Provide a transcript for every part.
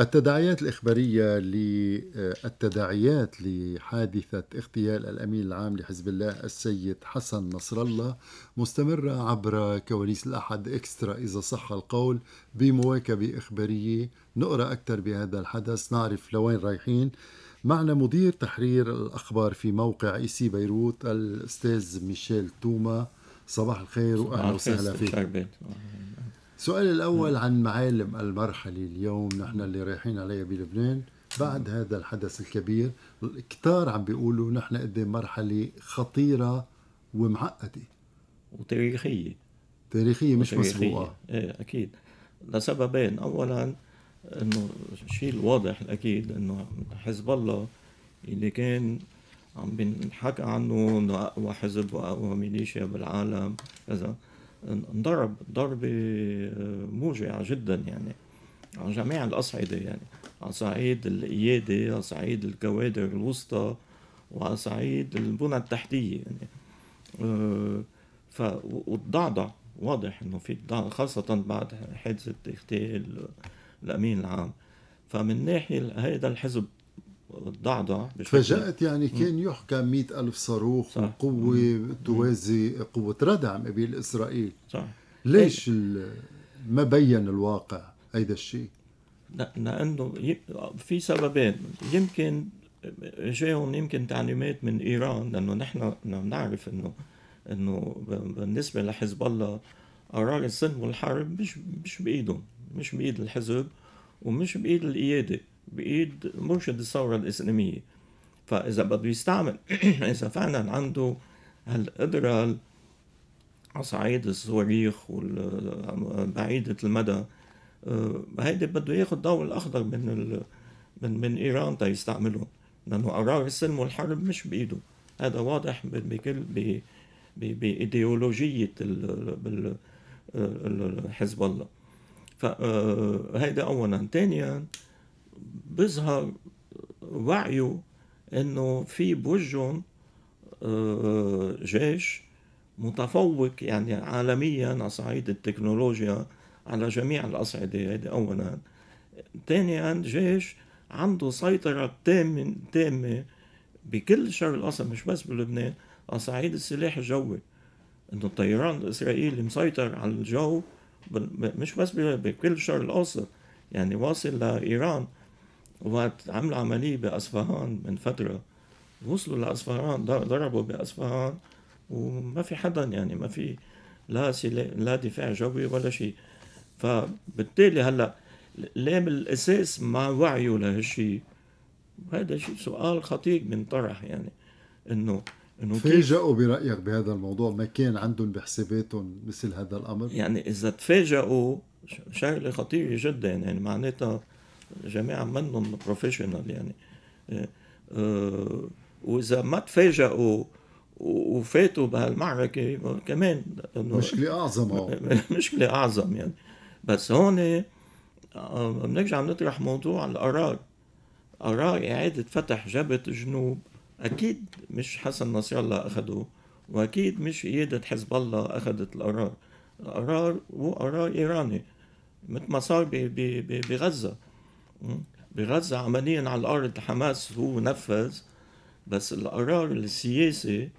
التداعيات الإخبارية للتداعيات لحادثة اغتيال الأمين العام لحزب الله السيد حسن نصر الله مستمرة عبر كواليس الأحد extra إذا صح القول بمواكبة إخبارية. نقرأ أكثر بهذا الحدث نعرف لوين رايحين. معنا مدير تحرير الأخبار في موقع Ici Beyrouth الأستاذ ميشيل توما. صباح الخير وأهلا وسهلا فيك. السؤال الأول عن معالم المرحلة اليوم نحن اللي رايحين عليها بلبنان. بعد هذا الحدث الكبير كتار عم بيقولوا نحن قدام مرحلة خطيرة ومعقدة. وتاريخية. تاريخية مش وتاريخية. مسبوقة. إيه أكيد. لسببين. أولا إنه الشيء الواضح الاكيد إنه حزب الله اللي كان عم بنحكى عنه إنه أقوى حزب وأقوى ميليشيا بالعالم كذا. انضرب ضربة آه، موجعة جدا يعني. على جميع الأصعدة يعني. على صعيد القيادة على صعيد الكوادر الوسطى وعلى صعيد البنى التحتية يعني. آه، ف والضعضع واضح إنه في خاصة بعد حادثة اغتيال الأمين العام. فمن ناحية هذا الحزب ضعضع تفاجأت يعني كان يحكى مئة ألف صاروخ صح. وقوة توازي قوة ردع بين إسرائيل. صح. ليش ما بين الواقع هيدا الشيء؟ لأنه في سببين. يمكن جاهم يمكن تعليمات من إيران لأنه نحن نعرف أنه أنه بالنسبة لحزب الله قرار السلم والحرب مش مش بإيدهم مش بإيد الحزب ومش بإيد القيادة. بإيد مرشد الثورة الإسلامية. فإذا بده يستعمل إذا فعلا عنده هالقدرة على صعيد الصواريخ بعيدة المدى آه، هيدي بده ياخذ ضوء الأخضر من ال... من من إيران تيستعملهم لأنه قرار السلم والحرب مش بإيده. هذا واضح بكل ب... بإيديولوجية ال... حزب الله. فهيدا آه، اولا. ثانيا بيظهر وعيه إنه في بوجهن آه، جيش متفوق يعني عالميا على صعيد التكنولوجيا على جميع الأصعدة هذه أولا. ثانيا جيش عنده سيطرة تامة تامة بكل شرق الأوسط مش بس بلبنان على صعيد السلاح الجوي. إنه الطيران الإسرائيلي مسيطر على الجو مش بس بكل الشرق الاوسط يعني واصل لإيران. وقت عملوا عملية بأصفهان من فترة. وصلوا لأصفهان ضربوا بأصفهان وما في حدا يعني ما في لا لا دفاع جوي ولا شيء. فبالتالي هلأ ليه بالأساس مع وعيه لهالشيء هذا شيء سؤال خطير من طرح يعني إنه إنه تفاجئوا برأيك بهذا الموضوع؟ ما كان عندهم بحساباتهم مثل هذا الأمر؟ يعني إذا تفاجئوا شغلة خطيرة جدا يعني معناتها جميعا منهم بروفيشنال يعني. آه، آه، وإذا ما تفاجئوا وفاتوا بهالمعركة كمان مشكلة أعظم. مشكلة أعظم يعني. بس هون آه، بنرجع بنطرح موضوع القرار قرار إعادة فتح جبهة الجنوب أكيد مش حسن نصر الله أخده وأكيد مش قيادة حزب الله أخذت القرار القرار هو قرار إيراني مثل ما صار بغزة. بغزة عمليا على الأرض حماس هو نفذ بس القرار السياسي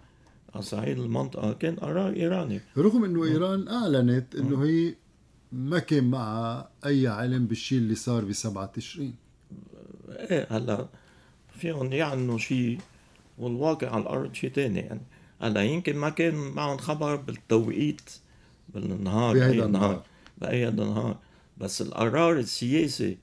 على صعيد المنطقة كان قرار إيراني. رغم أنه إيران أعلنت أنه هي ما كان معها أي علم بالشيء اللي صار بسبعة تشرين. إيه هلا فيهم يعنوا شيء والواقع على الأرض شيء تاني. يعني هلا يمكن ما كان معهم خبر بالتوقيت بالنهار بهيدا النهار. بأي نهار. بس القرار السياسي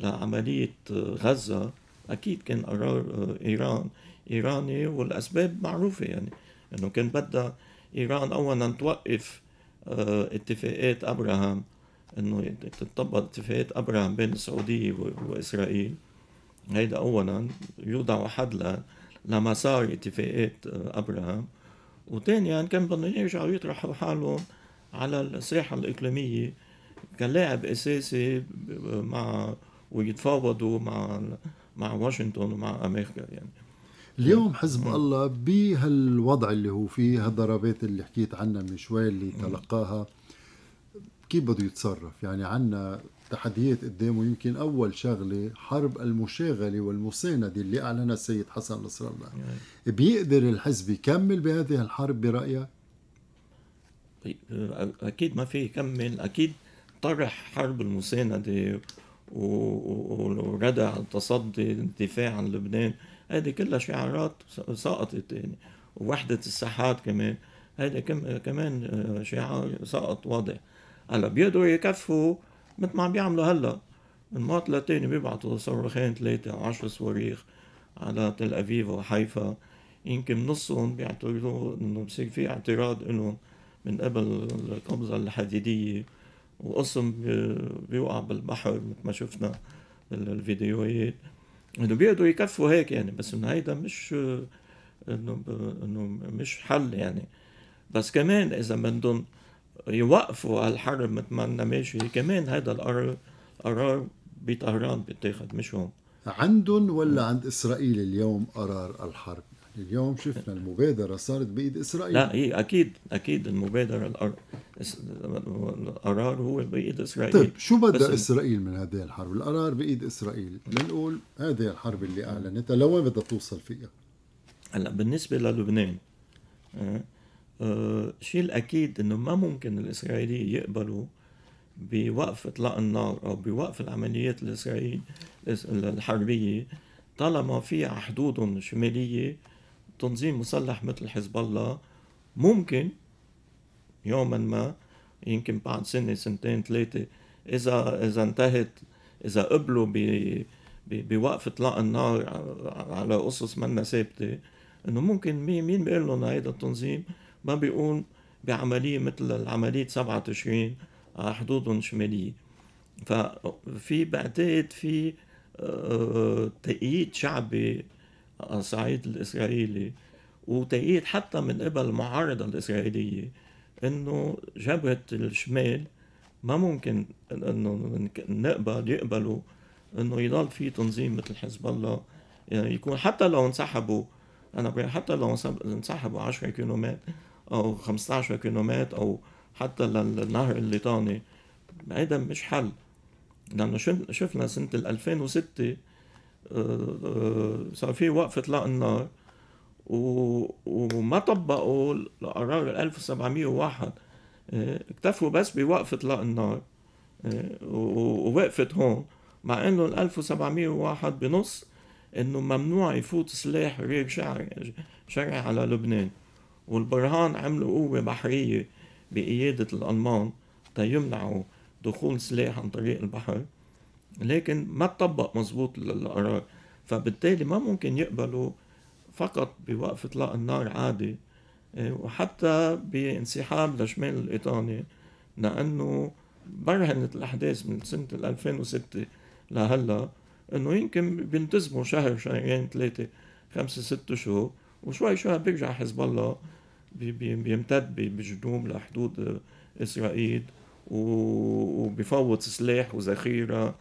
لعملية غزة. أكيد كان قرار آه، إيران. إيراني والأسباب معروفة يعني إنه كان بدها إيران أولا توقف آه، اتفاقات أبراهام إنه تطبق اتفاقات أبراهام بين السعودية وإسرائيل. هيدا أولا يوضع حد لمسار اتفاقات آه، أبراهام. وثانيا كان بدهم يرجعوا يطرحوا حالهم على الساحة الإقليمية كلاعب أساسي مع ويتفاوضوا مع مع واشنطن ومع أمريكا يعني. اليوم حزب م. الله بهالوضع اللي هو فيه هالضربات اللي حكيت عنها من شوي اللي تلقاها كيف بده يتصرف؟ يعني عنا تحديات قدامه. يمكن أول شغلة حرب المشاغلة والمساندة اللي أعلنها السيد حسن نصر الله. بيقدر الحزب يكمل بهذه الحرب برأيك؟ أكيد ما في يكمل. أكيد طرح حرب المساندة وردع التصدي الدفاع عن لبنان. هذه كلها شعارات سقطت يعني ووحدة الساحات كمان. هذا كمان شعار سقط واضح. هلا بيقدروا يكفوا مثل ما عم بيعملوا هلا. المواطنة الثاني بيبعتوا صاروخين ثلاثة أو عشر صواريخ على تل أبيب وحيفا يمكن نصهم بيعتبروا إنه بصير في اعتراض إلهم من قبل القبضة الحديدية. وقسم بيوقع بالبحر مثل ما شفنا بالفيديوهات إنه بيقدروا يكفوا هيك يعني بس إنه هيدا مش إنه إنه مش حل يعني. بس كمان إذا بدهم يوقفوا هالحرب مثل ما أنا ماشي كمان هذا القرار قرار بطهران بيتاخذ مش هون. عندهم ولا عند إسرائيل اليوم قرار الحرب؟ اليوم شفنا المبادرة صارت بإيد إسرائيل لا هي أكيد أكيد المبادرة القرار هو بإيد إسرائيل طيب شو بدها إسرائيل من هذه الحرب؟ القرار بإيد إسرائيل لنقول هذه الحرب اللي أعلنتها لوين بدها توصل فيها؟ هلأ بالنسبة للبنان آه آه شيء الأكيد إنه ما ممكن الإسرائيليين يقبلوا بوقف إطلاق النار أو بوقف العمليات الإسرائيلية الحربية طالما في حدودهم الشمالية تنظيم مسلح مثل حزب الله ممكن يوما ما يمكن بعد سنة سنتين ثلاثة إذا إذا انتهت إذا قبلوا بوقف إطلاق النار على أسس منا ثابتة إنه ممكن مين مين بيقول لهم هيدا التنظيم؟ ما بيقوم بعملية مثل العملية سبعة تشرين على حدودهم الشمالية ففي بعتقد في آه، تأييد شعبي الصعيد الإسرائيلي وتأييد حتى من قبل المعارضة الإسرائيلية إنه جبهة الشمال ما ممكن إنه نقبل يقبلوا إنه يضل في تنظيم مثل حزب الله. يعني يكون حتى لو انسحبوا أنا حتى لو انسحبوا 10 كيلومتر أو 15 كيلومتر أو حتى للنهر الليطاني هيدا مش حل. لأنه شفنا سنة 2006 صار في وقف اطلاق النار. وما طبقوا القرار 1701 آه، اكتفوا بس بوقف إطلاق النار. آه، ووقفت هون. مع إنه ال 1701 بنص إنه ممنوع يفوت سلاح غير شرعي شرعي على لبنان. والبرهان عملوا قوة بحرية بقيادة الألمان تيمنعوا دخول سلاح عن طريق البحر. لكن ما تطبق مزبوط القرار. فبالتالي ما ممكن يقبلوا فقط بوقف إطلاق النار عادي إيه، وحتى بانسحاب لشمال الايطاني لأنه برهنت الأحداث من سنة 2006 لهلا إنه يمكن بينتظموا شهر شهرين ثلاثة خمسة ست شهور وشوي شوي بيرجع حزب الله بيمتد بجنوب لحدود إسرائيل وبيفوت سلاح وذخيرة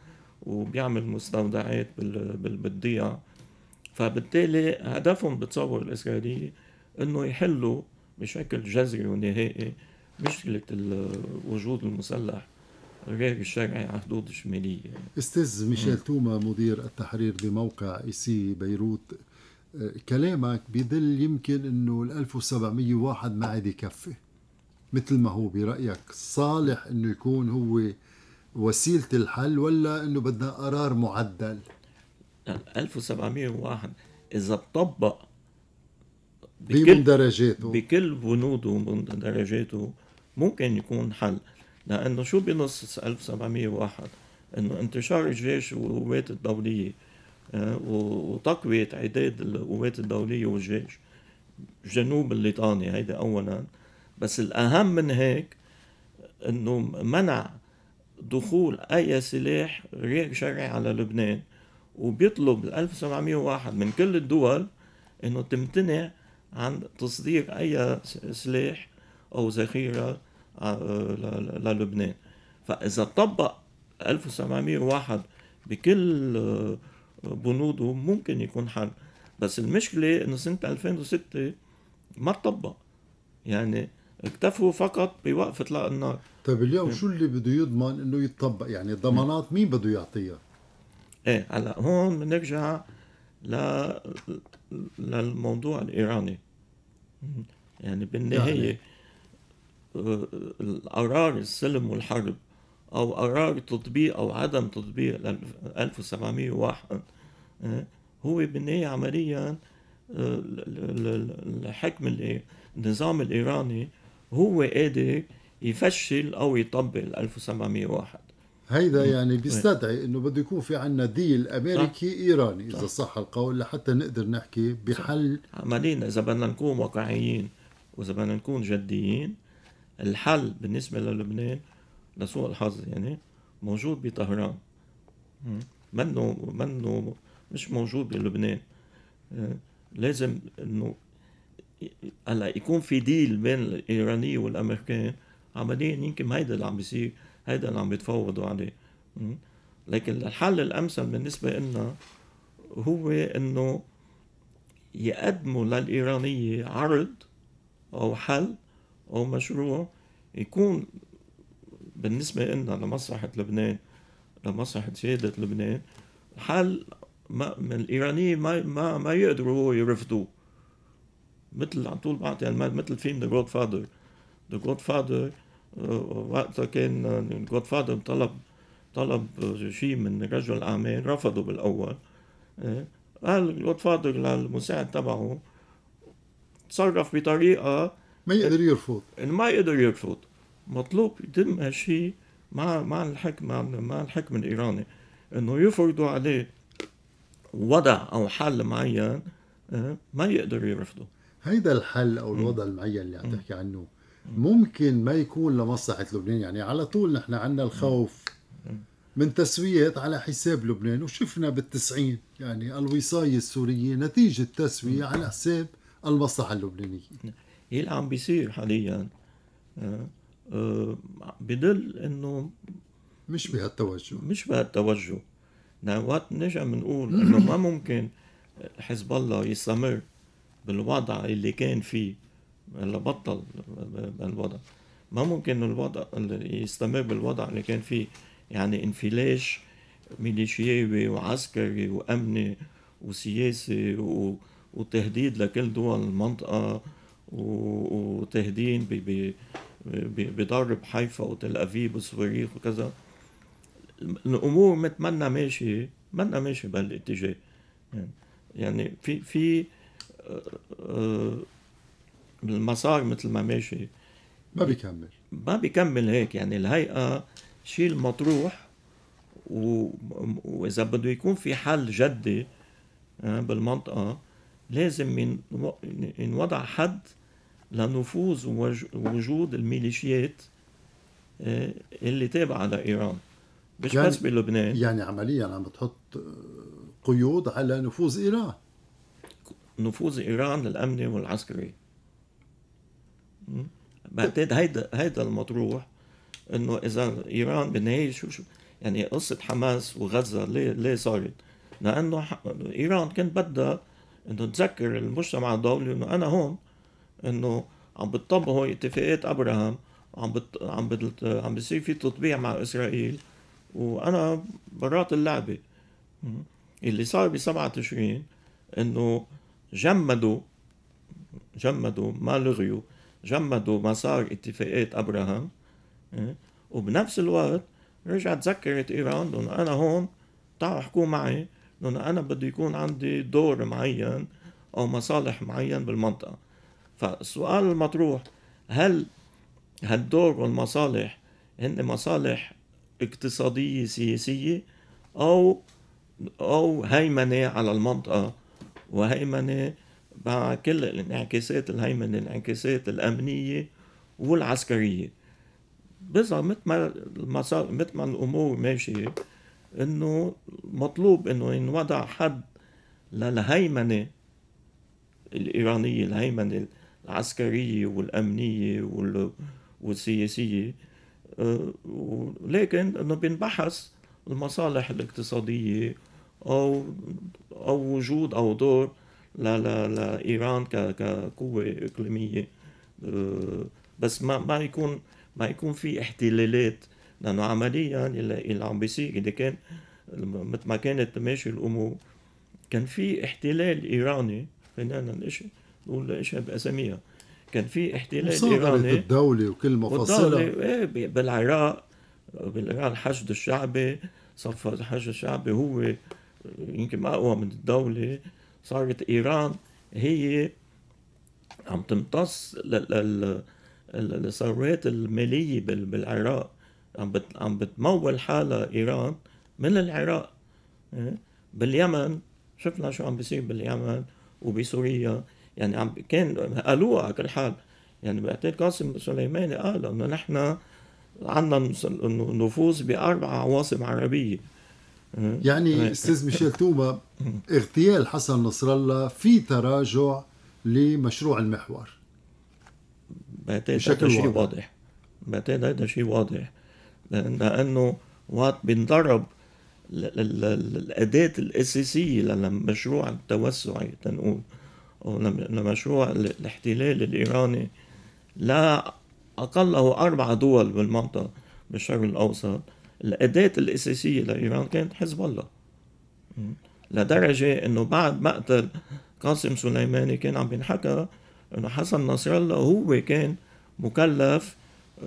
وبيعمل مستودعات بالضيعة فبالتالي هدفهم بتصور الإسرائيلية إنه يحلوا بشكل جذري ونهائي مشكلة الوجود المسلح غير الشرعي على حدود الشمالية أستاذ ميشيل توما مدير التحرير بموقع إي سي بيروت كلامك بدل يمكن إنه ال 1701 ما عاد يكفي مثل ما هو برأيك. صالح إنه يكون هو وسيلة الحل ولا إنه بدنا قرار معدل؟ 1701 إذا طبق بكل درجاته بكل بنوده ومندرجاته ممكن يكون حل. لأنه شو بنص 1701 إنه انتشار الجيش والقوات الدولية آه، وتقوية عداد القوات الدولية والجيش. جنوب الليطاني هيدا اولا. بس الأهم من هيك إنه منع دخول أي سلاح غير شرعي على لبنان وبيطلب 1701 من كل الدول إنه تمتنع عن تصدير أي سلاح أو ذخيرة آه، للبنان. فإذا طبق 1701 بكل آه، بنوده ممكن يكون حل. بس المشكلة إنه سنة 2006 ما طبق. يعني اكتفوا فقط بوقف اطلاق النار. طيب اليوم شو اللي بده يضمن إنه يتطبق؟ يعني ضمانات مين بده يعطيها؟ إيه هلا هون بنرجع ل للموضوع الإيراني. يعني بالنهاية يعني. القرار السلم والحرب أو قرار تطبيق أو عدم تطبيق 1701 هو بالنهاية عمليا الحكم النظام الإيراني هو قادر يفشل أو يطبق 1701 هيدا يعني بيستدعي إنه بده يكون في عنا ديل أمريكي صح. إيراني إذا صح. صح القول لحتى نقدر نحكي بحل عمليا إذا بدنا نكون واقعيين وإذا بدنا نكون جديين الحل بالنسبة للبنان لسوء الحظ يعني موجود بطهران. منه منه مش موجود بلبنان. لازم إنه هلا يكون في ديل بين الايرانيه والأمريكان؟ عمليا يمكن هيدا اللي عم بيصير هيدا اللي عم بيتفاوضوا عليه. لكن الحل الأمثل بالنسبة لنا هو إنه يقدموا للإيرانية عرض أو حل أو مشروع يكون بالنسبة لنا لمصلحة لبنان لمصلحة سياده لبنان حل ما من الايرانيين ما ما ما يقدروا يرفضوه. مثل على طول بعطي مثل فيلم The Godfather The Godfather وقتها كان ال Godfather طلب طلب شيء من رجل أعمال رفضه بالأول إيه. قال ال Godfather للمساعد تبعه تصرف بطريقة ما يقدر يرفض. ما يقدر يرفض. مطلوب يتم هالشيء مع مع الحكم مع الحكم الإيراني. إنه يفرضوا عليه وضع أو حل معين إيه، ما يقدر يرفضه. هيدا الحل أو الوضع المعين اللي عم تحكي عنه. ممكن ما يكون لمصلحة لبنان. يعني على طول نحن عندنا الخوف من تسوية على حساب لبنان وشفنا بالتسعين يعني الوصاية السورية نتيجة تسوية على حساب المصلحة اللبنانية. هي اللي عم بيصير حاليا. آه، آه، بدل إنه مش بهالتوجه. مش بهالتوجه. وقت نرجع بنقول إنه ما ممكن حزب الله يستمر بالوضع اللي كان فيه هلا بطل الوضع. ما ممكن الوضع يستمر بالوضع اللي كان فيه يعني انفلاش ميليشياوي وعسكري وأمني وسياسي وتهديد لكل دول المنطقة وتهديد بضرب حيفا وتل ابيب وصواريخ وكذا. الأمور متمنى ماشيه منا ماشيه بهالاتجاه. يعني, في في المسار مثل ما ماشي. ما بيكمل. ما بيكمل هيك يعني الهيئة شيء المطروح و... وإذا بده يكون في حل جدي آه، بالمنطقة لازم ينوضع حد لنفوذ وجود الميليشيات آه، اللي تابعة لإيران. مش يعني بس بلبنان. يعني عمليا عم بتحط قيود على نفوذ إيران. نفوذ إيران للأمني والعسكري. بعتقد هيدا هيدا المطروح إنه إذا إيران بالنهايه شو شو يعني قصة حماس وغزة ليه ليه صارت؟ لأنه إيران كانت بدها إنه تذكر المجتمع الدولي إنه أنا هون إنه عم بتطبقوا اتفاقات أبراهام عم بت... عم بت... عم بيصير في تطبيع مع إسرائيل وأنا برات اللعبة. اللي صار ب 7 تشرين إنه جمدوا جمدوا ما لغيوا جمدوا مسار اتفاقات أبراهام إيه؟ وبنفس الوقت رجعت ذكرت إيران إنه أنا هون تعالوا احكوا معي إنه أنا بده يكون عندي دور معين أو مصالح معين بالمنطقة فالسؤال المطروح هل هالدور والمصالح هن مصالح اقتصادية سياسية أو أو هيمنة على المنطقة وهيمنة مع كل الانعكاسات الهيمنة الانعكاسات الأمنية والعسكرية. بظهر مثل ما مثل ما الأمور ماشية إنه مطلوب إنه ينوضع حد للهيمنة الإيرانية الهيمنة العسكرية والأمنية والسياسية. آه، لكن إنه بينبحث المصالح الاقتصادية أو أو وجود أو دور لايران كقوة إقليمية. آه، بس ما ما يكون ما يكون في احتلالات لأنه عمليا اللي, عم بيصير. إذا كان مثل ما كانت ماشي الأمور كان في احتلال إيراني خلينا الاشي نقول الاشياء باساميها كان في احتلال إيراني الدولة وكل مفاصلها إيه بالعراق بالعراق الحشد الشعبي صفى الحشد الشعبي هو يمكن أقوى من الدولة صارت إيران هي عم تمتص الثروات المالية بالعراق. عم عم بتمول حالها إيران من العراق إيه؟ باليمن. شفنا شو عم بيصير باليمن وبسوريا. يعني عم كان قالوها على كل حال. يعني بعتقد قاسم سليماني قال إنه نحن عندنا نفوذ بأربع عواصم عربية. يعني أستاذ ميشيل توما اغتيال حسن نصر الله في تراجع لمشروع المحور. بعتقد هذا شيء واضح. بعتقد هذا شيء واضح. لأنه وقت بنضرب الأداة الأساسية للمشروع التوسعي تنقول. أو لمشروع الاحتلال الإيراني. لا أقله أربع دول بالمنطقة بالشرق الأوسط. الأداة الأساسية لإيران كانت حزب الله. لدرجة إنه بعد مقتل قاسم سليماني كان عم بينحكى إنه حسن نصر الله هو كان مكلف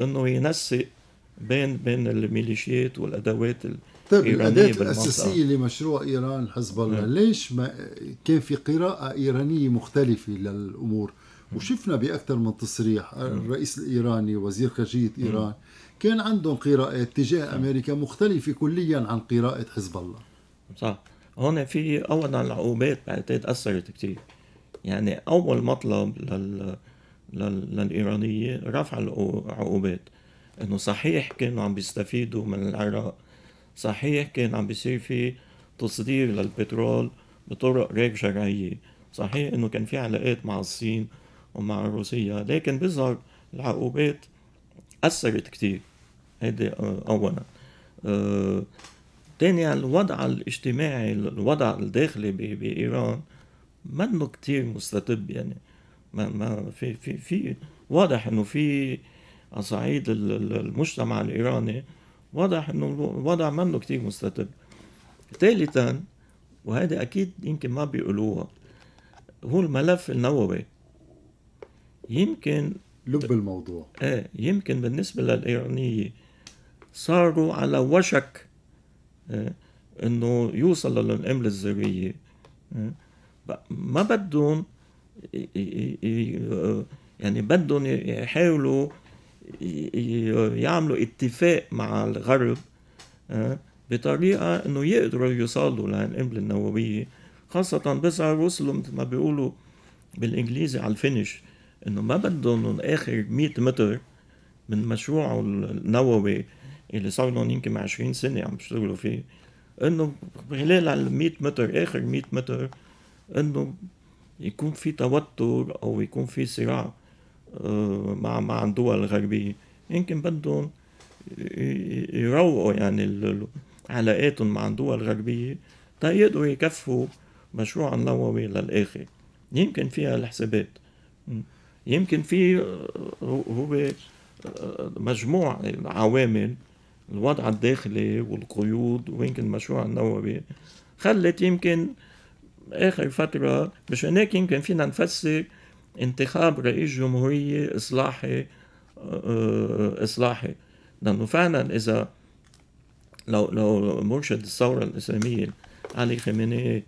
إنه ينسق بين بين الميليشيات والأدوات طيب الأداة الأساسية لمشروع إيران حزب الله. نعم. ليش ما كان في قراءة إيرانية مختلفة للأمور؟ وشفنا بأكثر من تصريح. الرئيس الإيراني وزير خارجية إيران كان عندهم قراءات تجاه أمريكا مختلفة كليا عن قراءة حزب الله. صح. هون في أولا العقوبات بعتقد أثرت كثير يعني أول مطلب لل... لل... للإيرانية رفع العقوبات. إنه صحيح كانوا عم بيستفيدوا من العراق. صحيح كان عم بيصير في تصدير للبترول بطرق غير شرعية. صحيح إنه كان في علاقات مع الصين ومع روسيا. لكن بيظهر العقوبات أثرت كتير. هيدي آه، أولا. أه تاني الوضع الاجتماعي الوضع الداخلي بإيران منه كتير مستتب يعني ما ما في في في واضح إنه في على صعيد المجتمع الإيراني واضح إنه الوضع منه كتير مستتب ثالثا وهذا أكيد يمكن ما بيقولوها هو الملف النووي. يمكن لب الموضوع. إيه يمكن بالنسبة للإيرانية صاروا على وشك إيه إنه يوصل للقنبلة الذرية إيه ما بدهم يعني بدهم يحاولوا يعملوا اتفاق مع الغرب آه، بطريقة إنه يقدروا يوصلوا للقنبلة النووية خاصة بظهر وصلوا مثل ما بيقولوا بالإنجليزي على الفينش إنه ما بدهم آخر 100 متر من مشروعه النووي. اللي صار لهم يمكن 20 سنة عم يشتغلوا فيه. إنه خلال ال 100 متر آخر 100 متر إنه يكون في توتر أو يكون في صراع آه، مع مع الدول الغربية. يمكن بدهم يروقوا يعني علاقاتهم مع الدول الغربية تا يقدروا يكفوا مشروع النووي للآخر. يمكن فيها الحسابات يمكن في آه، هو آه، مجموع عوامل الوضع الداخلي والقيود ويمكن المشروع النووي خلت يمكن آخر فترة مش هناك يمكن فينا نفسر انتخاب رئيس جمهورية إصلاحي آه، إصلاحي. لأنه فعلا إذا لو لو مرشد الثورة الإسلامية علي خامنئي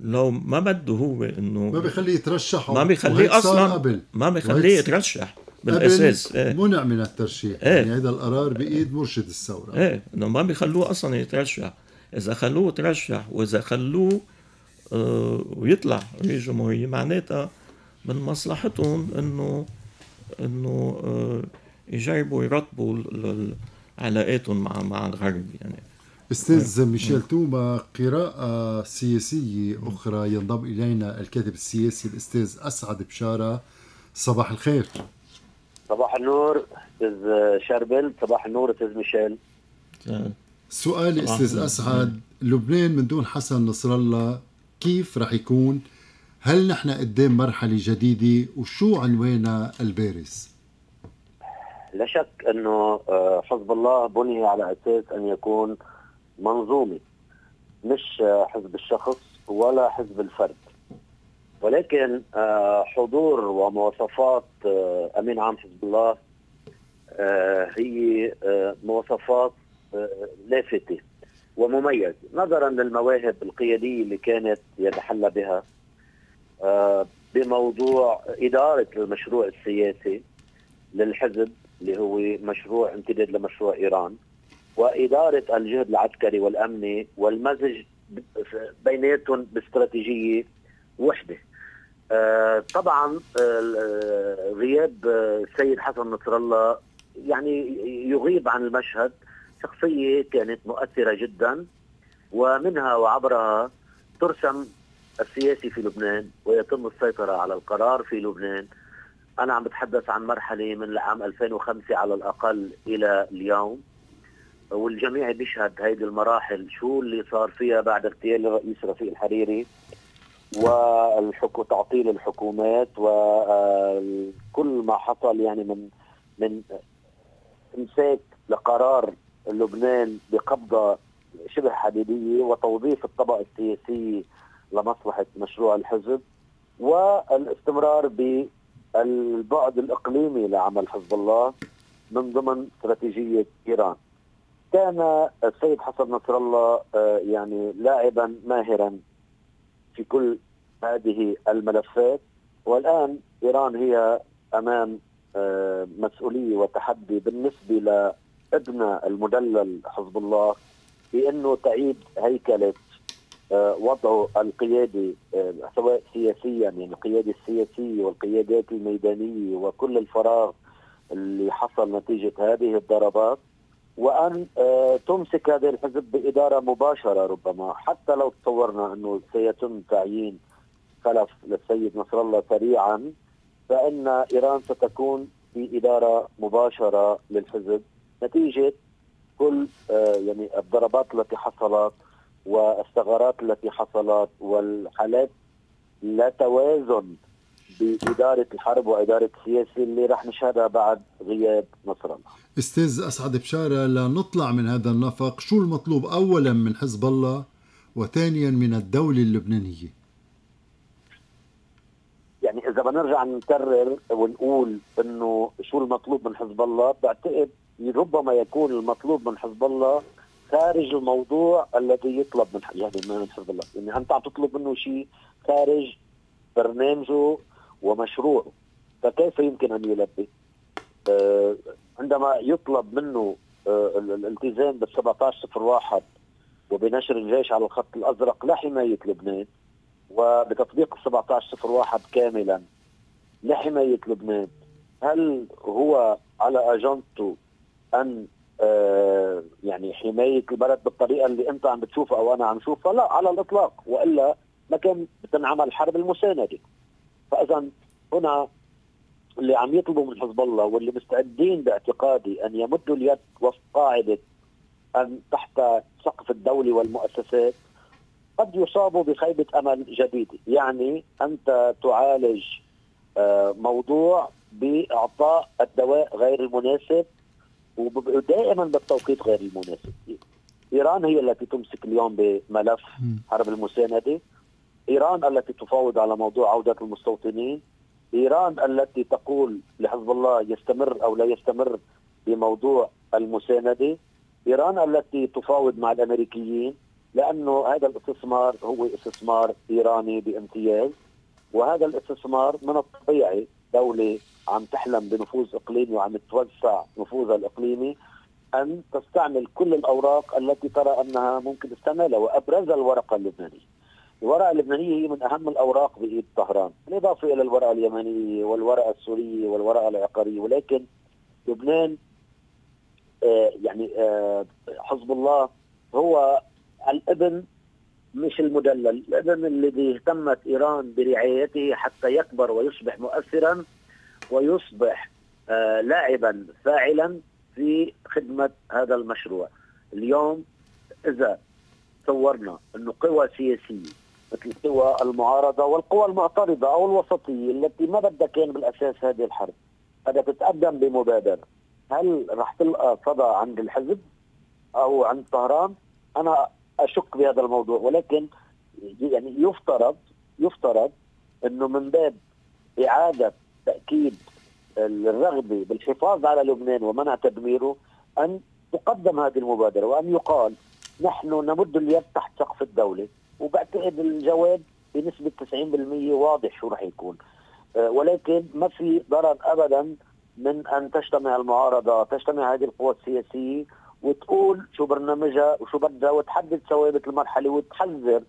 لو ما بده هو إنه ما بيخليه يترشح ما بيخليه أصلا قبل. ما بيخليه يترشح. بالأساس إيه. منع من الترشيح إيه. يعني هذا القرار بإيد مرشد الثورة. إيه. إنه ما بيخلوه أصلا يترشح. إذا خلوه يترشح وإذا خلوه آه ويطلع رئيس جمهوريه معناتها من مصلحتهم إنه إنه آه، يجربوا يرتبوا علاقاتهم مع مع الغرب يعني. أستاذ ميشيل توما قراءة سياسية أخرى ينضم إلينا الكاتب السياسي الأستاذ أسعد بشارة. صباح الخير. صباح النور أستاذ شربل. صباح النور أستاذ ميشيل. سؤالي أستاذ أسعد لبنان من دون حسن نصر الله كيف رح يكون؟ هل نحن قدام مرحلة جديدة؟ وشو عنوانها البارز؟ لا شك أنه آه، حزب الله بني على أساس أن يكون منظومة مش آه، حزب الشخص ولا حزب الفرد. ولكن آه، حضور ومواصفات أمين عام حزب الله هي مواصفات لافتة ومميزة نظرا للمواهب القيادية اللي كانت يتحلى بها بموضوع إدارة المشروع السياسي للحزب اللي هو مشروع امتداد لمشروع إيران وإدارة الجهد العسكري والأمني والمزج بيناتهم باستراتيجية وحدة. آه طبعا آه غياب السيد حسن نصر الله يعني يغيب عن المشهد. شخصية كانت مؤثرة جدا ومنها وعبرها ترسم السياسي في لبنان ويتم السيطرة على القرار في لبنان. أنا عم بتحدث عن مرحلة من العام 2005 على الأقل إلى اليوم. والجميع بيشهد هيدي المراحل شو اللي صار فيها بعد اغتيال الرئيس رفيق الحريري. والحكو تعطيل الحكومات وكل ما حصل يعني من من إمساك لقرار لبنان بقبضة شبه حديدية وتوظيف الطبقه السياسيه لمصلحة مشروع الحزب والاستمرار ب البعد الإقليمي لعمل حزب الله من ضمن استراتيجية إيران. كان السيد حسن نصر الله آه، يعني لاعبا ماهرا في كل هذه الملفات. والآن إيران هي أمام آه، مسؤولية وتحدي بالنسبة لابنة المدلل حزب الله بانه تعيد هيكلة آه، وضعه القيادي آه، سواء سياسيا يعني القيادة السياسية والقيادات الميدانية وكل الفراغ اللي حصل نتيجة هذه الضربات. وأن آه، تمسك هذا الحزب بإدارة مباشرة ربما. حتى لو تصورنا أنه سيتم تعيين خلف للسيد نصر الله سريعا فإن إيران ستكون في إدارة مباشرة للحزب. نتيجة كل يعني الضربات التي حصلت والثغرات التي حصلت والحالات لا توازن بإدارة الحرب وإدارة السياسة اللي رح نشهدها بعد غياب نصر الله. أستاذ أسعد بشارة لنطلع من هذا النفق. شو المطلوب؟ أولا من حزب الله وثانيا من الدولة اللبنانية. يعني إذا بنرجع نكرر ونقول إنه شو المطلوب من حزب الله بعتقد ربما يكون المطلوب من حزب الله خارج الموضوع الذي يطلب من يعني من حزب الله. يعني أنت عم تطلب منه شيء خارج برنامجه ومشروعه فكيف يمكن أن يلبي؟ آه عندما يطلب منه آه الالتزام بال 1701 وبنشر الجيش على الخط الأزرق لحمايه لبنان. وبتطبيق ال 1701 كاملا لحمايه لبنان. هل هو على اجندته أن آه، يعني حماية البلد بالطريقة اللي أنت عم بتشوفها أو أنا عم شوفها؟ لا على الإطلاق. وإلا ما كان بتنعمل حرب المساندة. فاذا هنا اللي عم يطلبوا من حزب الله واللي مستعدين باعتقادي أن يمدوا اليد وفق قاعدة أن تحت سقف الدولة والمؤسسات قد يصابوا بخيبة أمل جديده، يعني أنت تعالج آه، موضوع بإعطاء الدواء غير المناسب ودائما بالتوقيت غير المناسب. إيران هي التي تمسك اليوم بملف حرب المساندة. إيران التي تفاوض على موضوع عودة المستوطنين إيران التي تقول لحزب الله يستمر أو لا يستمر بموضوع المساندة إيران التي تفاوض مع الأمريكيين لأنه هذا الاستثمار هو استثمار إيراني بامتياز وهذا الاستثمار من الطبيعي دولة عم تحلم بنفوذ إقليمي وعم توسع نفوذها الإقليمي أن تستعمل كل الأوراق التي ترى أنها ممكن استعمالها وابرزها الورقة اللبنانية. الورقة اللبنانية هي من أهم الأوراق بإيد طهران، بالإضافة إلى الورقة اليمنية والورقة السورية والورقة العقارية ولكن لبنان آه يعني آه حزب الله هو الابن مش المدلل، الابن الذي اهتمت إيران برعايته حتى يكبر ويصبح مؤثرا ويصبح آه لاعبا فاعلا في خدمة هذا المشروع. اليوم إذا صورنا أنه قوى سياسية مثل قوى المعارضة والقوى المعترضة أو الوسطية التي ما بدها كان بالأساس هذه الحرب. بدها تتقدم بمبادرة. هل راح تلقى صدى عند الحزب أو عند طهران؟ أنا أشك بهذا الموضوع ولكن يعني يفترض يفترض إنه من باب إعادة تأكيد الرغبة بالحفاظ على لبنان ومنع تدميره أن تقدم هذه المبادرة وأن يقال نحن نمد اليد تحت سقف الدولة. وبعتقد الجواب بنسبة 90% واضح شو راح يكون. آه، ولكن ما في ضرر ابدا من أن تجتمع المعارضة تجتمع هذه القوى السياسية وتقول شو برنامجها وشو بدها وتحدد ثوابت المرحلة وتحذر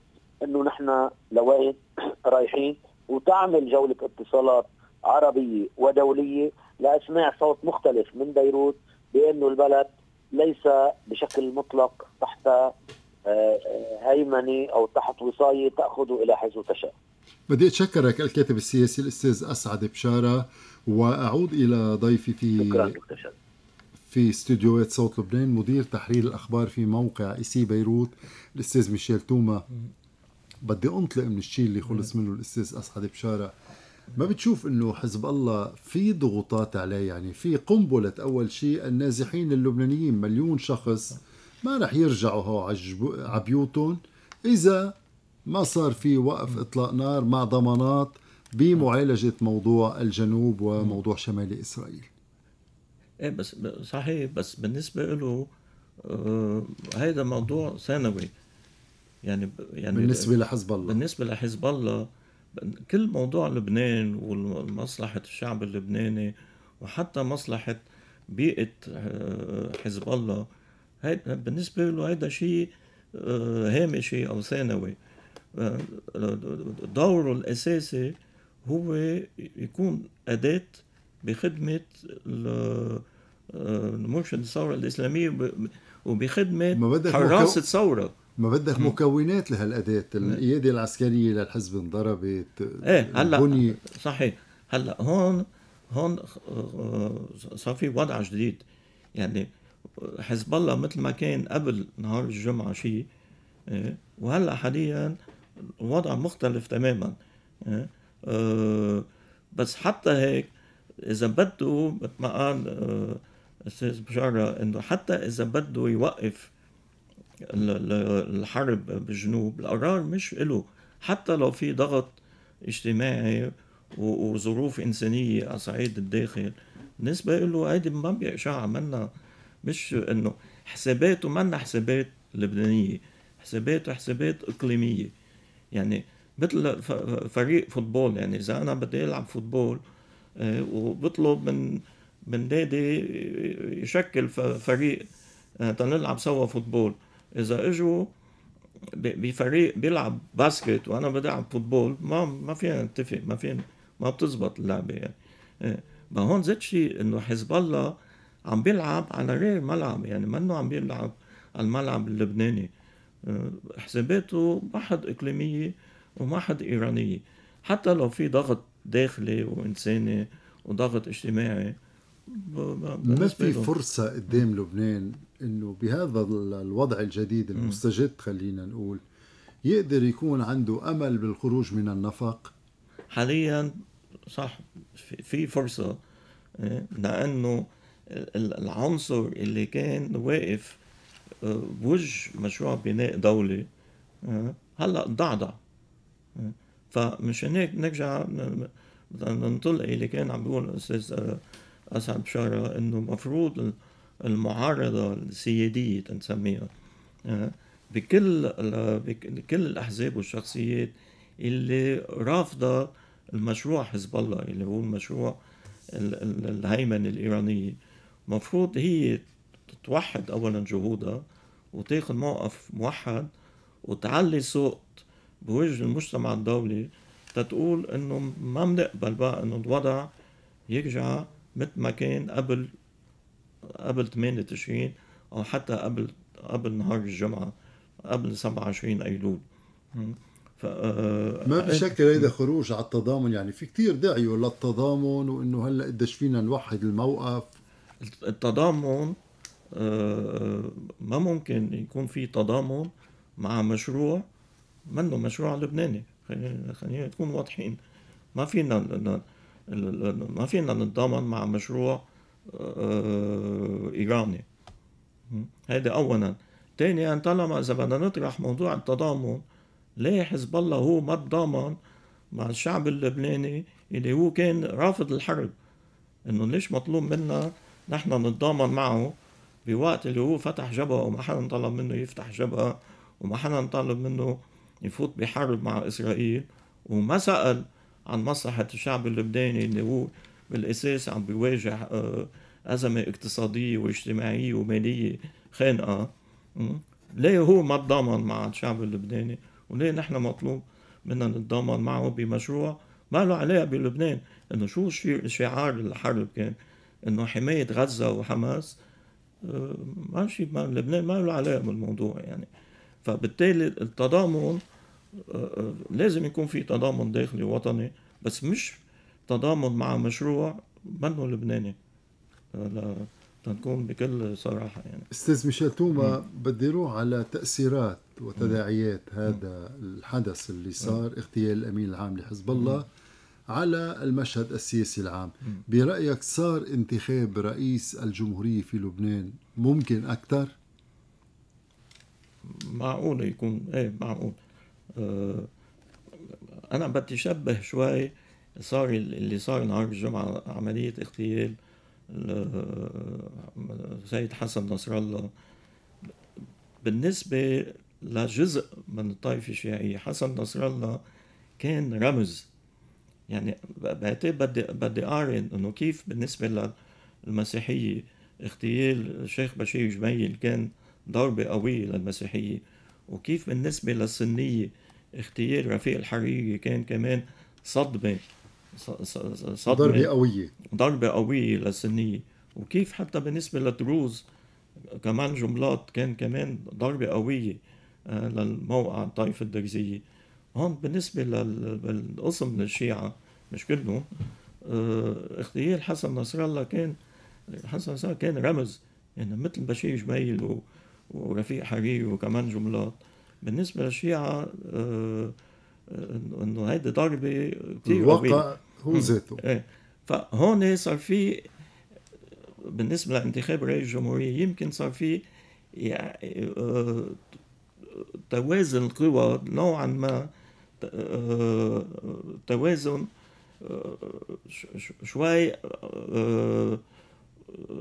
إنه نحن لوين رايحين وتعمل جولة اتصالات عربية ودولية لاسماع صوت مختلف من بيروت بأنه البلد ليس بشكل مطلق تحت هيمنه أو تحت وصاية تاخذ إلى حيث تشاء. بدي أتشكرك الكاتب السياسي الأستاذ أسعد بشارة وأعود إلى ضيفي في شكرا دكتور في استديوهات صوت لبنان مدير تحرير الأخبار في موقع Ici Beyrouth. الأستاذ ميشيل توما بدي أنطلق من الشيء اللي خلص منه الأستاذ أسعد بشارة. ما بتشوف إنه حزب الله في ضغوطات عليه؟ يعني في قنبلة أول شيء النازحين اللبنانيين مليون شخص ما رح يرجعوا هو على بيوتهم. إذا ما صار في وقف إطلاق نار مع ضمانات بمعالجة موضوع الجنوب وموضوع شمال إسرائيل. إيه بس صحيح بس بالنسبة له آه هذا موضوع ثانوي. يعني يعني بالنسبة لحزب الله. بالنسبة لحزب الله كل موضوع لبنان ومصلحة الشعب اللبناني وحتى مصلحة بيئة آه، حزب الله هي بالنسبة له هيدا شيء آه، هامشي أو ثانوي. آه، دوره الأساسي هو يكون أداة بخدمة مرشد الثورة الإسلامية وبخدمة حراسة ثورة ما بدك مكونات لهالأداة القيادة العسكرية للحزب انضربت إيه هلأ بني صحيح. هلأ هون هون صار في وضع جديد. يعني حزب الله مثل ما كان قبل نهار الجمعة شيء إيه؟ وهلأ حاليا الوضع مختلف تماما إيه؟ أه بس حتى هيك إذا بده مثل ما قال آه، أستاذ بشارة إنه حتى إذا بده يوقف الحرب بالجنوب القرار مش له حتى لو في ضغط اجتماعي وظروف إنسانية على صعيد الداخل بالنسبة له هيدي ما بيقشع منا. مش إنه حساباته منا حسابات لبنانية حساباته حسابات إقليمية. يعني مثل فريق football يعني إذا أنا بدي ألعب football آه، وبطلب من من نادي يشكل فريق آه، تنلعب سوا football. إذا إجوا بفريق بيلعب basket وأنا بدي ألعب football ما ما فينا نتفق ما فينا ما بتزبط اللعبة يعني. إيه، ما هون زاد شيء إنه حزب الله عم بيلعب على غير ملعب يعني منه عم بيلعب على الملعب اللبناني. إيه، حساباته ما حد إقليمية وما حد إيرانية. حتى لو في ضغط داخلي وإنساني وضغط اجتماعي ما في فرصة قدام لبنان إنه بهذا الوضع الجديد المستجد خلينا نقول يقدر يكون عنده أمل بالخروج من النفق حاليا صح في فرصة إيه، لأنه العنصر اللي كان واقف آه، بوجه مشروع بناء دولة آه، هلأ ضعضع. إيه، فمشان هيك نرجع ننطلق اللي كان عم بيقول الأستاذ آه، أسعد بشارة إنه مفروض المعارضة السيادية تنسميها آه، بكل بكل الأحزاب والشخصيات اللي رافضة المشروع حزب الله اللي هو المشروع الهيمنة الإيرانية. مفروض هي توحد أولا جهودها وتاخذ موقف موحد وتعلي صوت بوجه المجتمع الدولي تتقول إنه ما بنقبل بقى إنه الوضع يرجع مثل ما كان قبل قبل 8 تشرين أو حتى قبل قبل نهار الجمعة قبل 27 أيلول. ف... آه، ما بشكل هيدا خروج على التضامن يعني في كتير دعيوا للتضامن وإنه هلأ قديش فينا نوحد الموقف التضامن آه، ما ممكن يكون في تضامن مع مشروع منه مشروع لبناني. خلينا نكون واضحين. ما فينا ما فينا نتضامن مع مشروع آه، إيراني. هيدي اولا. ثانيا طالما إذا بدنا نطرح موضوع التضامن ليه حزب الله هو ما تضامن مع الشعب اللبناني اللي هو كان رافض الحرب؟ إنه ليش مطلوب منا نحن نتضامن معه بوقت اللي هو فتح جبهة وما حدا طلب منه يفتح جبهة وما حدا طلب منه يفوت بحرب مع إسرائيل. وما سأل عن مصلحة الشعب اللبناني اللي هو بالأساس عم بيواجه آه، أزمة اقتصادية واجتماعية ومالية خانقة. ليه هو ما تضامن مع الشعب اللبناني؟ وليه نحن مطلوب منا نتضامن معه بمشروع ما له علاقة بلبنان؟ إنه شو شعار الحرب كان؟ إنه حماية غزة وحماس آه، ماشي ما لبنان ما له علاقة بالموضوع يعني. فبالتالي التضامن آه، آه، لازم يكون في تضامن داخلي وطني بس مش تضامن مع مشروع منه لبناني تنكون بكل صراحة يعني. أستاذ ميشيل توما بدي روح على تأثيرات وتداعيات هذا الحدث اللي صار اغتيال الأمين العام لحزب الله على المشهد السياسي العام. برأيك صار انتخاب رئيس الجمهورية في لبنان ممكن أكثر؟ معقول يكون إيه معقول. أه أنا بدي شبه شوي صار اللي صار نهار الجمعة عملية اغتيال سيد حسن نصر الله. بالنسبة لجزء من الطائفة الشيعية حسن نصر الله كان رمز يعني بعتقد بدي بدي اقارن إنه كيف بالنسبة للمسيحية؟ اغتيال الشيخ بشير جميل كان ضربة قوية للمسيحية وكيف بالنسبة للسنية اغتيال رفيق الحريري كان كمان صدمة صدمة. ضربة قوية. ضربة قوية للسنية. وكيف حتى بالنسبة للدروز كمان جملات كان كمان ضربة قوية آه، للموقع الطائفه الدرزية. هون بالنسبة للقسم الشيعة مش كلهم آه اغتيال حسن نصر الله كان حسن نصر الله كان رمز. يعني مثل بشير جميل ورفيق حريري وكمان جملات. بالنسبة للشيعة آه انه هيدي ضربة كثير الواقع هو ذاته. إيه. فهون صار في بالنسبة لانتخاب رئيس الجمهورية يمكن صار في يعني آه توازن القوى نوعا ما توازن شوي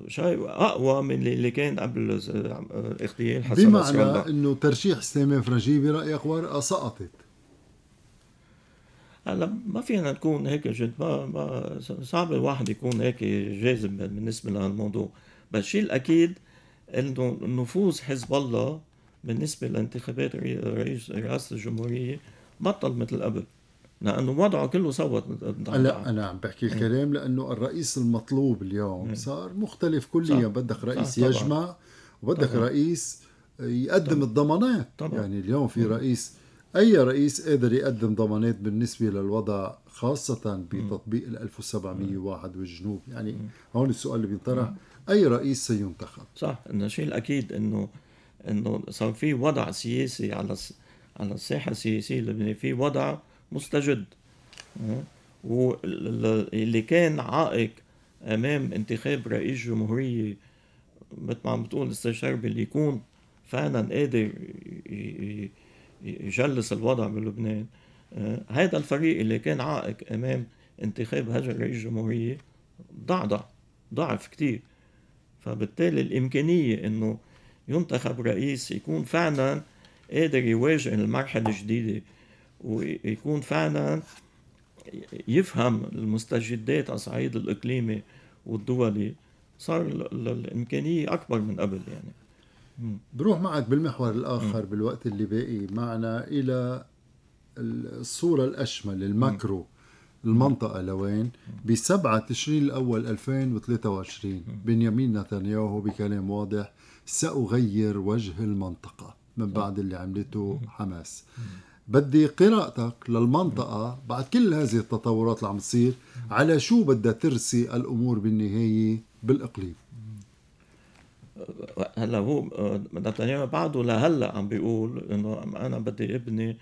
شوي أقوى من اللي كان قبل اغتيال حسن بمعنى إنه ترشيح سامي فرنجي برايك ورقه سقطت هلا ما فينا نكون هيك جد ما, ما صعب الواحد يكون هيك جاذب بالنسبة لهالموضوع. بس الشيء الأكيد إنه نفوذ حزب الله بالنسبة لانتخابات رئيس رئاسة الجمهورية بطل مثل قبل لأنه وضعه كله صوت لا أنا عم بحكي الكلام لأنه الرئيس المطلوب اليوم صار مختلف كليا بدك رئيس صح يجمع وبدك طبعا. رئيس يقدم طبعا. الضمانات. طبعا. يعني اليوم في رئيس أي رئيس قادر يقدم ضمانات بالنسبة للوضع خاصة بتطبيق ال 1701 والجنوب. يعني هون السؤال اللي بينطرح أي رئيس سينتخب؟ صح إنه الشيء الأكيد إنه إنه صار في وضع سياسي على على الساحه السياسية اللبنانية. في وضع مستجد. واللي كان عائق أمام انتخاب رئيس جمهورية مثل ما عم بتقول أستاذ شربي اللي يكون فعلا قادر يجلس الوضع بلبنان هذا الفريق اللي كان عائق أمام انتخاب هذا رئيس جمهورية ضعضع ضعف كتير. فبالتالي الإمكانية إنه ينتخب رئيس يكون فعلا قادر يواجه المرحلة الجديدة ويكون فعلا يفهم المستجدات على الصعيد الإقليمي والدولي صار الإمكانية أكبر من قبل يعني. بروح معك بالمحور الآخر بالوقت اللي باقي معنا إلى الصورة الأشمل الماكرو. المنطقة لوين؟ بسبعة تشرين الأول 2023 بنيامين نتنياهو بكلام واضح سأغير وجه المنطقة. من بعد اللي عملته حماس. بدي قراءتك للمنطقة بعد كل هذه التطورات اللي عم تصير على شو بدها ترسي الأمور بالنهاية بالإقليم؟ هلا هو نتنياهو بعده لهلا عم بيقول إنه أنا بدي ابني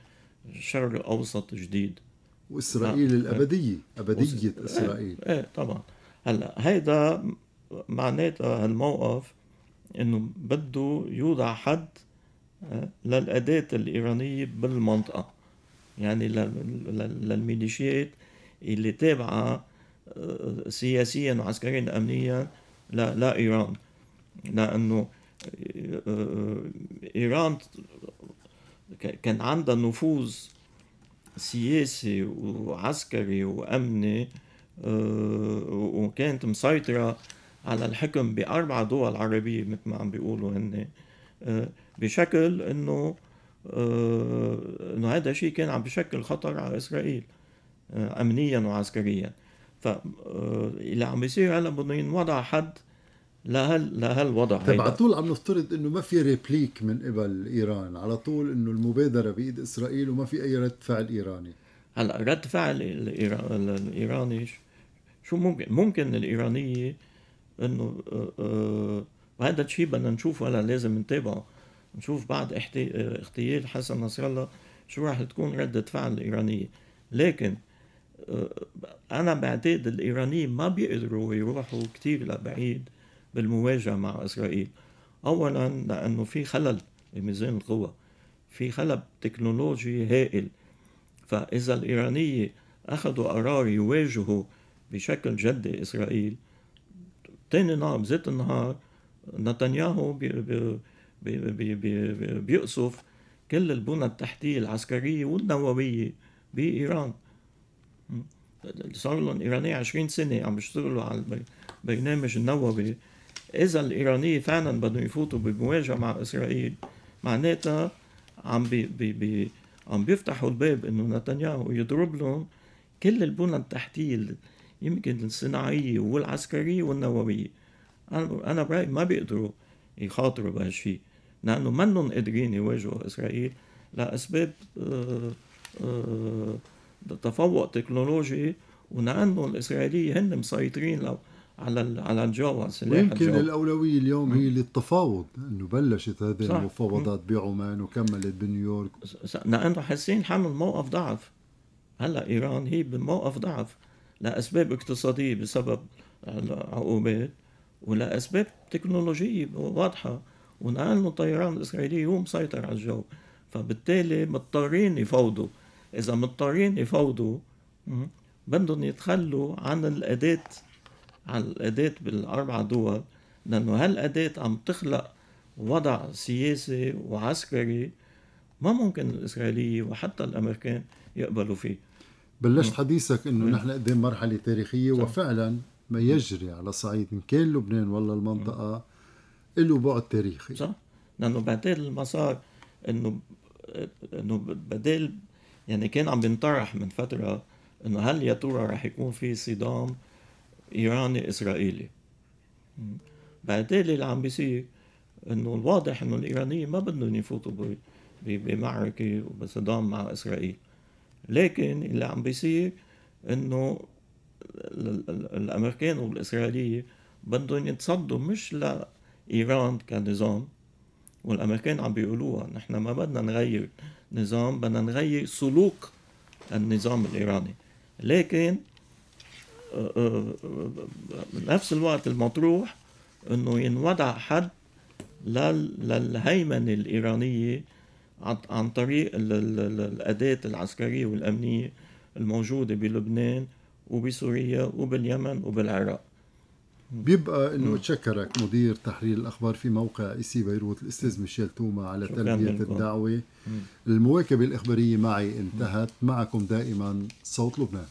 شرق أوسط جديد. وإسرائيل آه. الأبدية أبدية وس... إسرائيل. إيه, إيه طبعا. هلا هيدا معناتها هالموقف إنه بده يوضع حد للأداة الإيرانية بالمنطقة. يعني للميليشيات اللي تابعة آه، سياسيا وعسكريا أمنيا لإيران. لأنه آه، إيران كان عندها نفوذ سياسي وعسكري وأمني وكانت مسيطرة على الحكم بأربع دول عربية مثل ما عم بيقولوا هن بشكل إنه آه، إنه هذا الشيء كان عم بشكل خطر على إسرائيل آه، امنيا وعسكريا. ف آه، اللي عم بيصير هلأ بده ينوضع حد لهال لهالوضع طيب على طول عم نفترض إنه ما في ريبليك من قبل إيران. على طول إنه المبادرة بإيد إسرائيل وما في أي رد فعل إيراني. هلأ رد فعل الإيراني شو ممكن؟ ممكن الإيرانية إنه وهذا الشيء بدنا نشوفه هلأ لازم نتابعه. نشوف بعد اغتيال حسن نصر الله شو راح تكون ردة فعل الإيرانية. لكن آه، أنا بعتقد الإيرانيين ما بيقدروا يروحوا كتير لبعيد بالمواجهة مع إسرائيل. أولا لأنه في خلل بميزان القوى في خلل تكنولوجي هائل. فإذا الإيرانية أخذوا قرار يواجهوا بشكل جدي إسرائيل تاني نهار بذات النهار نتنياهو بي بي بي بي بيقصف كل البنى التحتية العسكرية والنووية بإيران. صار لهم إيرانية 20 سنة عم بيشتغلوا على البرنامج النووي. إذا الإيرانية فعلا بدهم يفوتوا بمواجهة مع إسرائيل معناتها عم بي بي بي عم بيفتحوا الباب إنه نتنياهو يضرب لهم كل البنى التحتية يمكن الصناعية والعسكرية والنووية. أنا أنا برأيي ما بيقدروا يخاطروا بهالشيء لأنه منهم قادرين يواجهوا إسرائيل لأسباب آه، آه، تفوق تكنولوجي ولأنه الإسرائيلية هن مسيطرين لو على على الجو على سلاح ويمكن الجو. الأولوية اليوم هي للتفاوض إنه بلشت هذه صح. المفاوضات بعمان وكملت بنيويورك. لأنه حاسين حمل موقف ضعف. هلأ إيران هي بموقف ضعف لأسباب اقتصادية بسبب العقوبات ولأسباب تكنولوجية واضحة ونقلنا الطيران الإسرائيلي هو مسيطر على الجو. فبالتالي مضطرين يفوضوا. إذا مضطرين يفوضوا بدهم يتخلوا عن الأداة عن الأداة بالأربع دول لأنه هالأداة عم تخلق وضع سياسي وعسكري ما ممكن الإسرائيلية وحتى الأمريكان يقبلوا فيه. بلشت حديثك إنه نحن قدام مرحلة تاريخية صح. وفعلا ما يجري على صعيد. إن كان لبنان ولا المنطقة له بعد تاريخي. صح؟ لأنه بعدين المسار إنه إنه بدل يعني كان عم بينطرح من فترة إنه هل يا ترى رح يكون في صدام إيراني إسرائيلي؟ بعدين اللي عم بيصير إنه الواضح إنه الإيرانيين ما بدهم يفوتوا بمعركة وبصدام مع إسرائيل. لكن اللي عم بيصير إنه الأمريكان والإسرائيلية بدهم يتصدوا مش لايران كنظام والأمريكان عم بيقولوها نحن ما بدنا نغير نظام بدنا نغير سلوك النظام الإيراني. لكن بنفس الوقت المطروح إنه ينوضع حد للهيمنة الإيرانية عن طريق الأداة العسكرية والأمنية الموجودة بلبنان وبسوريا وباليمن وبالعراق. بيبقى إنه اتشكرك مدير تحرير الأخبار في موقع إي سي بيروت الأستاذ ميشيل توما على تلبية الدعوة. المواكبه الإخبارية معي انتهت. معكم دائما صوت لبنان.